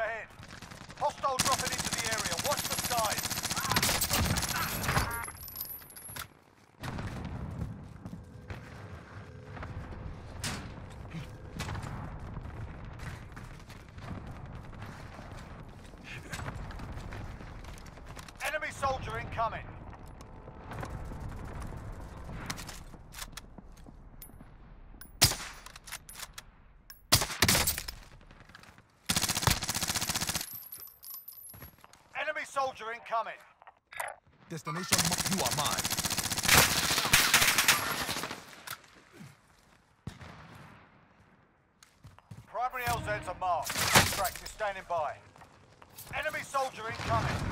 overhead. Hostile dropping into the area. Watch the skies. Enemy soldier incoming. Destination, mo- you are mine. Primary LZs are marked. Contract is standing by. Enemy soldier incoming.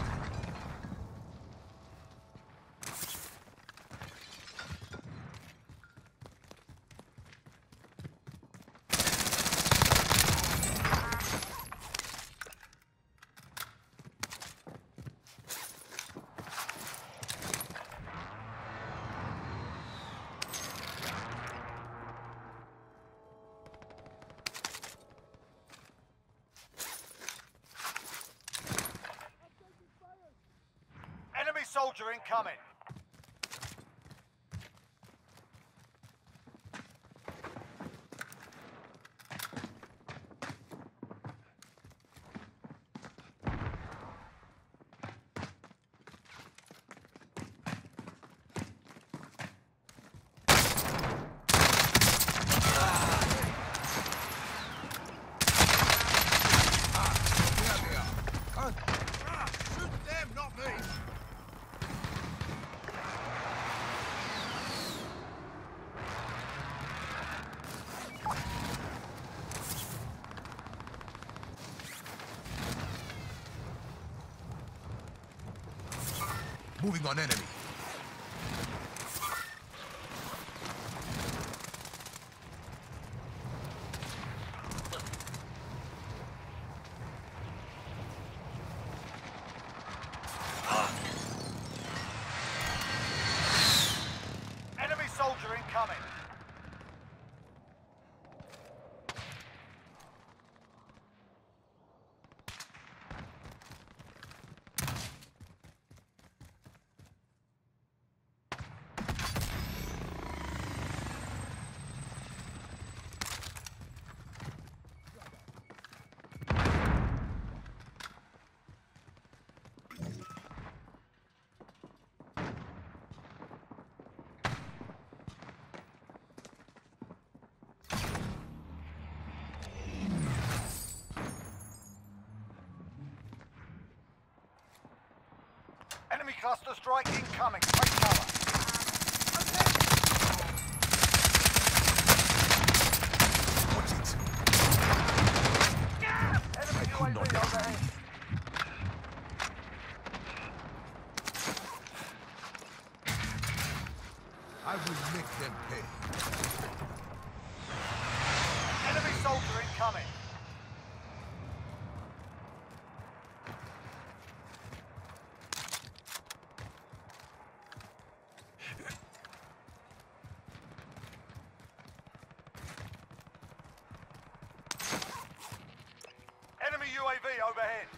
Soldier incoming. Moving on enemy. Enemy soldier incoming. Enemy cluster strike incoming. Take cover. Watch it. Enemy could not UAV have overhead. I will make them pay. Enemy soldier incoming. Enemy UAV overhead.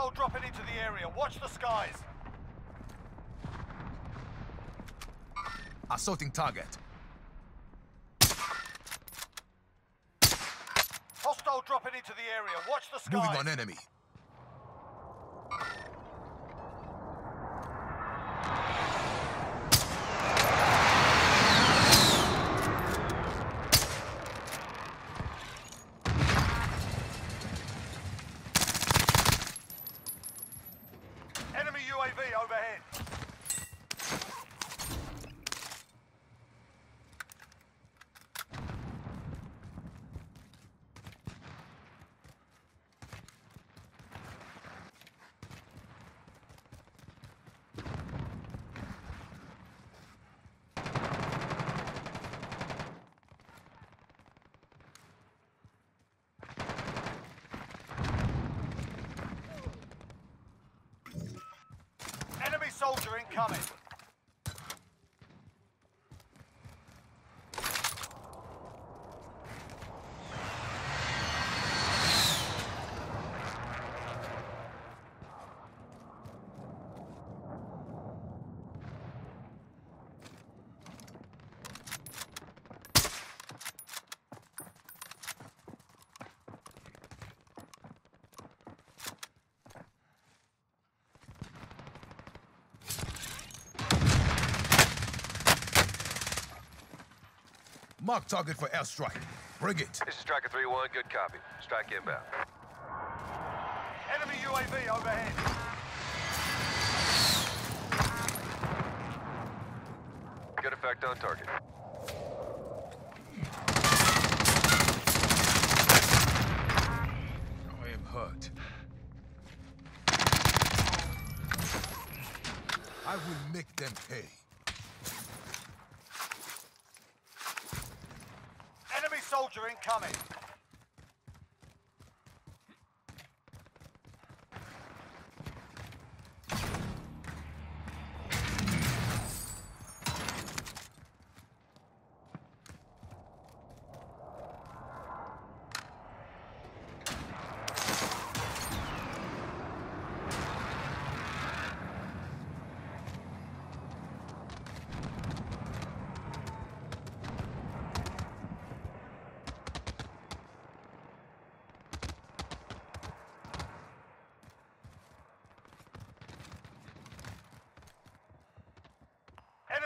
Hostile dropping into the area. Watch the skies. Assaulting target. Hostile dropping into the area. Watch the skies. Moving on enemy. Soldier incoming. Mark target for airstrike. Bring it. This is Striker 3-1, good copy. Strike inbound. Enemy UAV overhead. Good effect on target. I am hurt. I will make them pay. Enemy soldier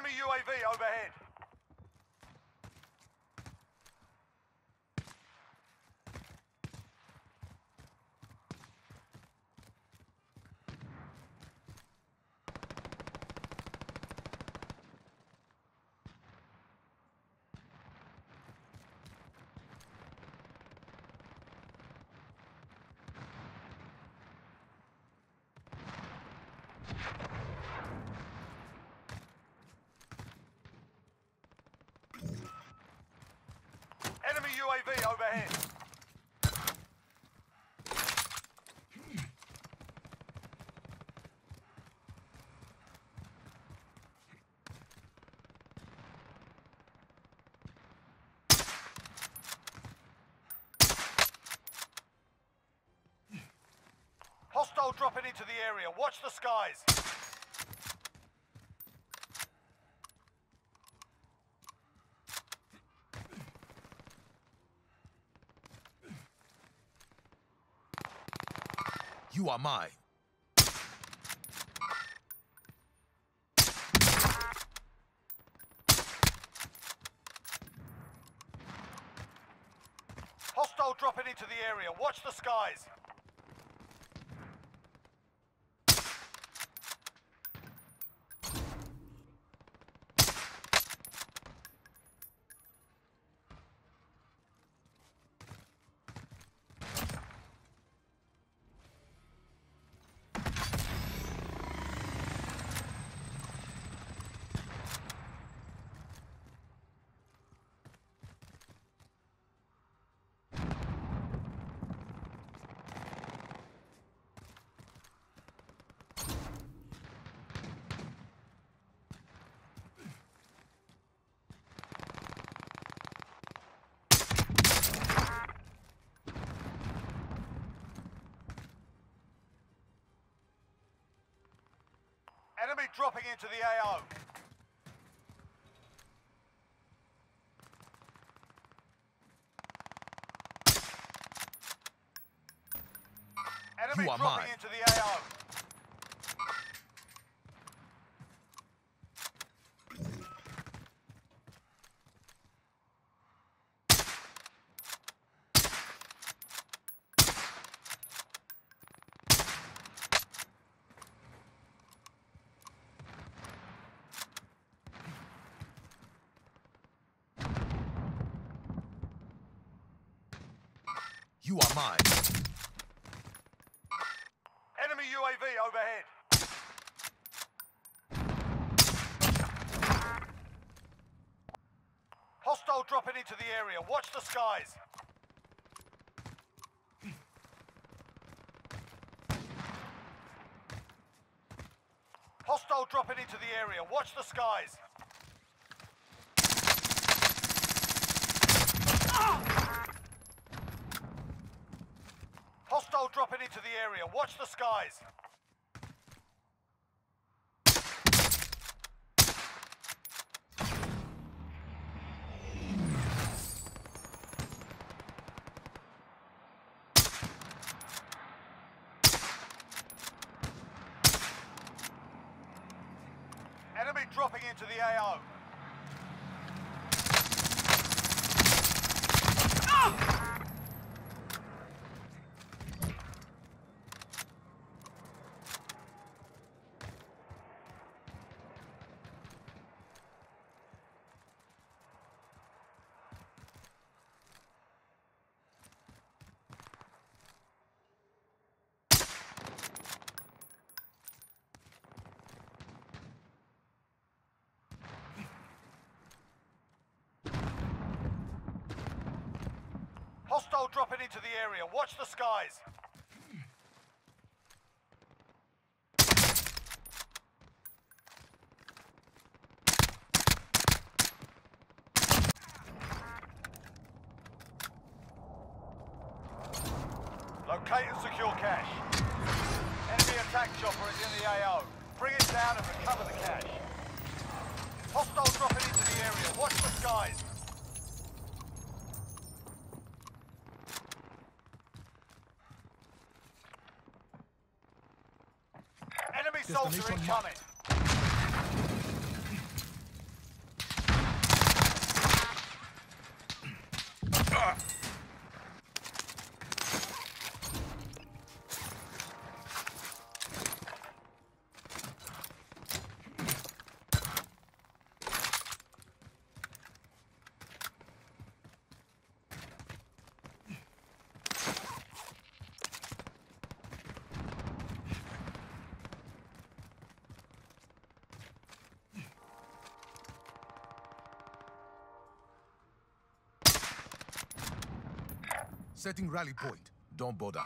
Enemy UAV overhead. Enemy UAV overhead. Hostile dropping into the area. Watch the skies. You are mine. Hostile dropping into the area. Watch the skies. Enemy dropping into the AO. Enemy You are dropping mine. into the AO. You are mine. Enemy UAV overhead. Hostile dropping into the area. Watch the skies. Hostile dropping into the area. Watch the skies. Hostile dropping into area. Watch the skies. Enemy dropping into the AO. Hostile dropping into the area. Watch the skies. Locate and secure cache. Enemy attack chopper is in the AO. Bring it down and recover the cache. Hostile dropping into the area. Watch the skies. Enemy soldier incoming. Setting rally point. Don't bother.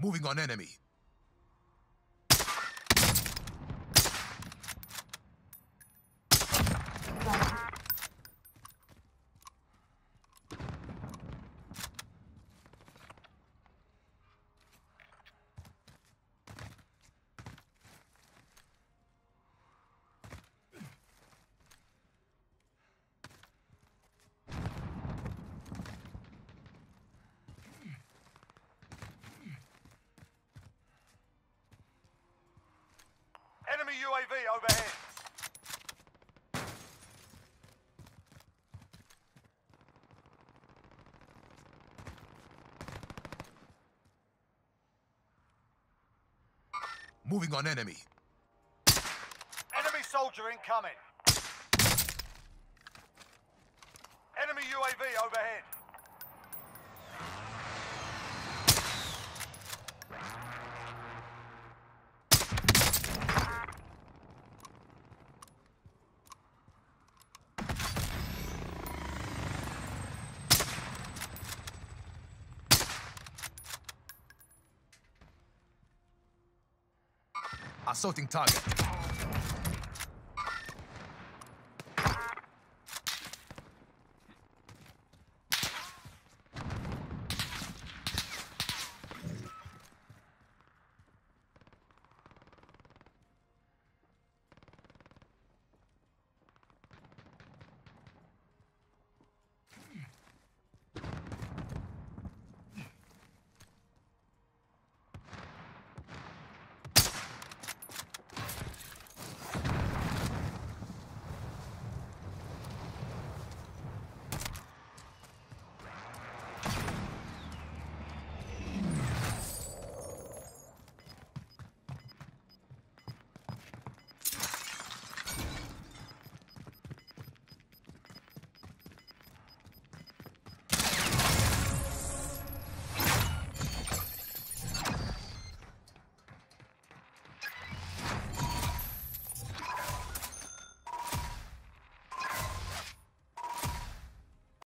Moving on enemy. Enemy UAV overhead. Moving on enemy. Enemy soldier incoming. Enemy UAV overhead. Assaulting target.